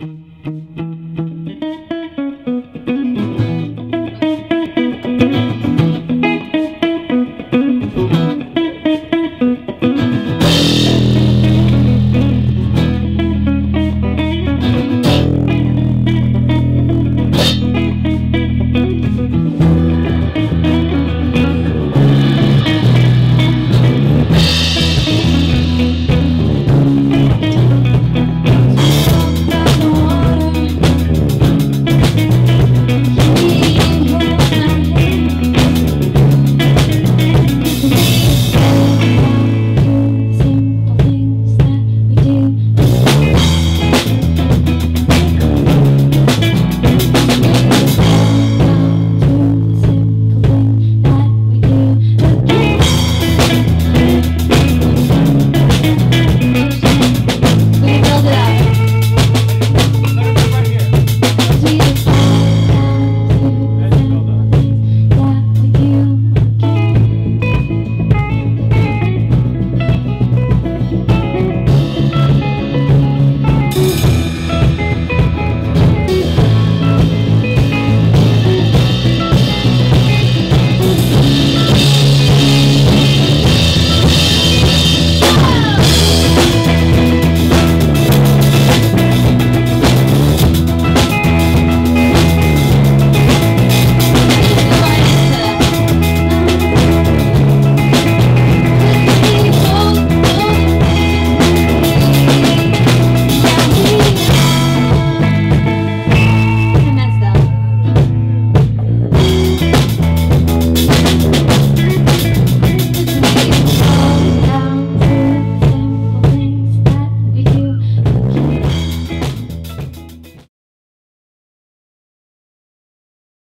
Bye.